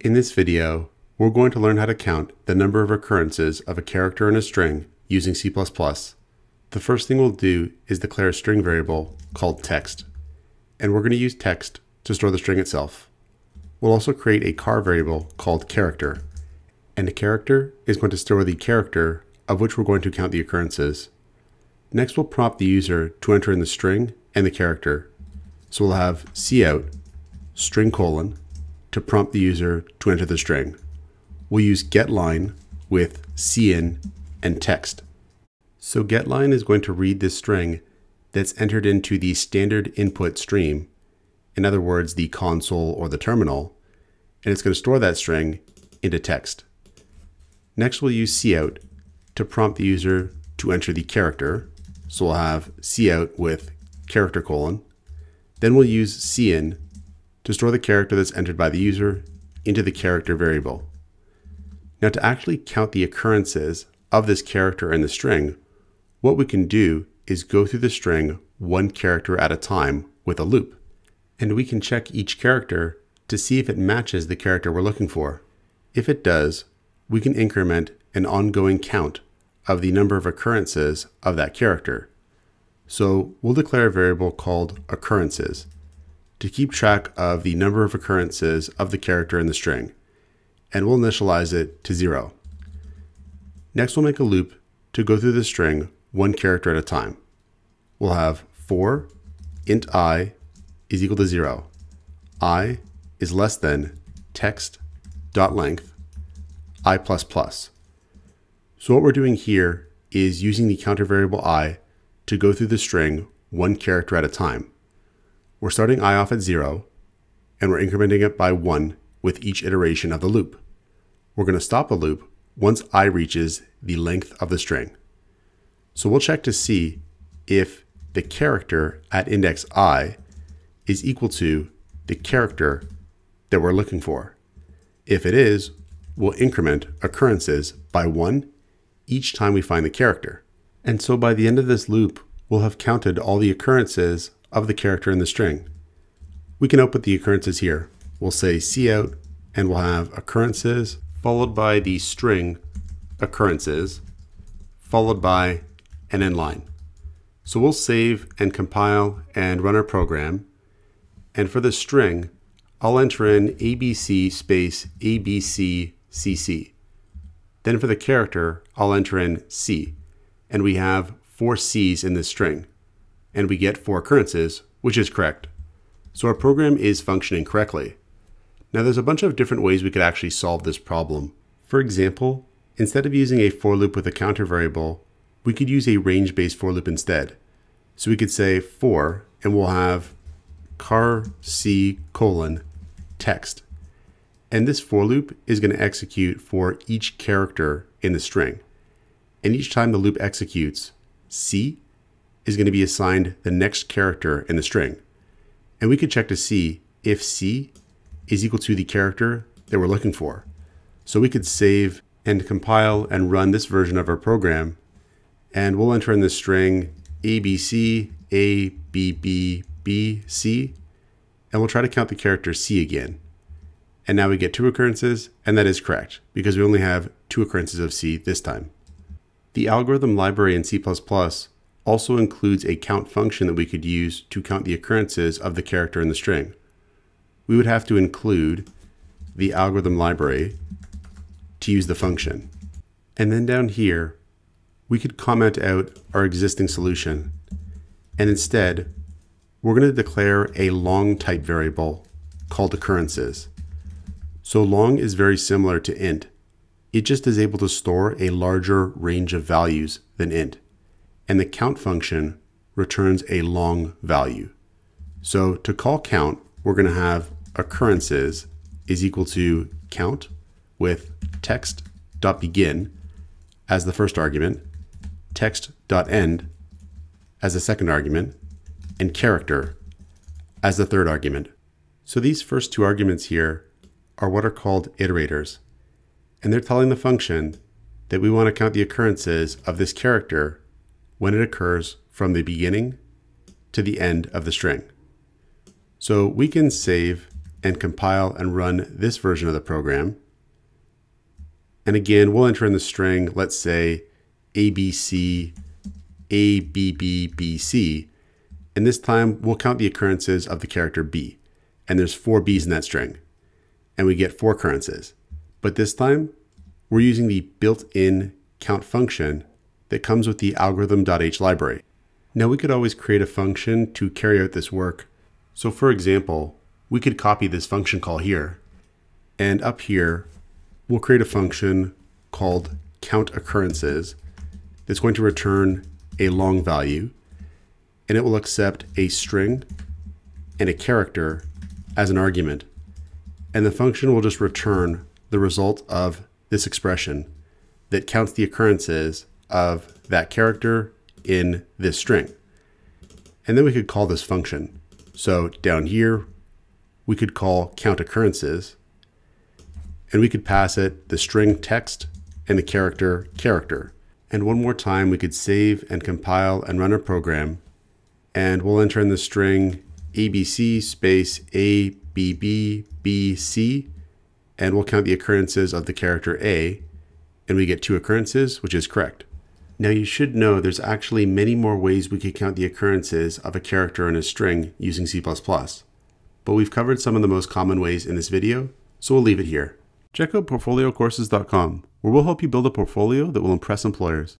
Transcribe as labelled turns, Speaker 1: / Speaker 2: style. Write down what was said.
Speaker 1: In this video, we're going to learn how to count the number of occurrences of a character in a string using C++. The first thing we'll do is declare a string variable called text, and we're going to use text to store the string itself. We'll also create a char variable called character, and the character is going to store the character of which we're going to count the occurrences. Next, we'll prompt the user to enter in the string and the character. So we'll have cout string colon to prompt the user to enter the string. We'll use getLine with cin and text. So getLine is going to read this string that's entered into the standard input stream, in other words, the console or the terminal, and it's going to store that string into text. Next, we'll use cout to prompt the user to enter the character. So we'll have cout with character colon. Then we'll use cin to store the character that's entered by the user into the character variable. Now to actually count the occurrences of this character in the string, what we can do is go through the string one character at a time with a loop. And we can check each character to see if it matches the character we're looking for. If it does, we can increment an ongoing count of the number of occurrences of that character. So we'll declare a variable called occurrences to keep track of the number of occurrences of the character in the string, and we'll initialize it to zero. Next, we'll make a loop to go through the string one character at a time. We'll have for int i is equal to zero. i is less than text dot length i plus plus. So what we're doing here is using the counter variable i to go through the string one character at a time. We're starting i off at 0, and we're incrementing it by 1 with each iteration of the loop. We're going to stop the loop once i reaches the length of the string. So we'll check to see if the character at index i is equal to the character that we're looking for. If it is, we'll increment occurrences by 1 each time we find the character. And so by the end of this loop, we'll have counted all the occurrences of the character in the string. We can output the occurrences here. We'll say cout and we'll have occurrences followed by the string occurrences followed by an end line. So we'll save and compile and run our program. And for the string, I'll enter in ABC space ABCCC. Then for the character, I'll enter in C. And we have four C's in this string and we get four occurrences, which is correct. So our program is functioning correctly. Now there's a bunch of different ways we could actually solve this problem. For example, instead of using a for loop with a counter variable, we could use a range-based for loop instead. So we could say for, and we'll have char c colon text. And this for loop is going to execute for each character in the string. And each time the loop executes, c is going to be assigned the next character in the string. And we could check to see if C is equal to the character that we're looking for. So we could save and compile and run this version of our program. And we'll enter in the string ABC, A, B, B, B, C. And we'll try to count the character C again. And now we get two occurrences, and that is correct, because we only have two occurrences of C this time. The algorithm library in C++ also includes a count function that we could use to count the occurrences of the character in the string. We would have to include the algorithm library to use the function. And then down here, we could comment out our existing solution. And instead, we're going to declare a long type variable called occurrences. So long is very similar to int. It just is able to store a larger range of values than int and the count function returns a long value. So to call count, we're going to have occurrences is equal to count with text.begin as the first argument, text.end as the second argument, and character as the third argument. So these first two arguments here are what are called iterators. And they're telling the function that we want to count the occurrences of this character when it occurs from the beginning to the end of the string. So we can save and compile and run this version of the program. And again, we'll enter in the string, let's say ABC, ABBBC. And this time we'll count the occurrences of the character B. And there's four B's in that string. And we get four occurrences. But this time we're using the built-in count function that comes with the algorithm.h library. Now we could always create a function to carry out this work. So for example, we could copy this function call here. And up here, we'll create a function called count occurrences that's going to return a long value and it will accept a string and a character as an argument. And the function will just return the result of this expression that counts the occurrences of that character in this string. And then we could call this function. So down here, we could call count occurrences and we could pass it the string text and the character character. And one more time, we could save and compile and run our program. And we'll enter in the string ABC space ABBBC, and we'll count the occurrences of the character A, and we get two occurrences, which is correct. Now you should know there's actually many more ways we could count the occurrences of a character in a string using C++. But we've covered some of the most common ways in this video, so we'll leave it here. Check out portfoliocourses.com, where we'll help you build a portfolio that will impress employers.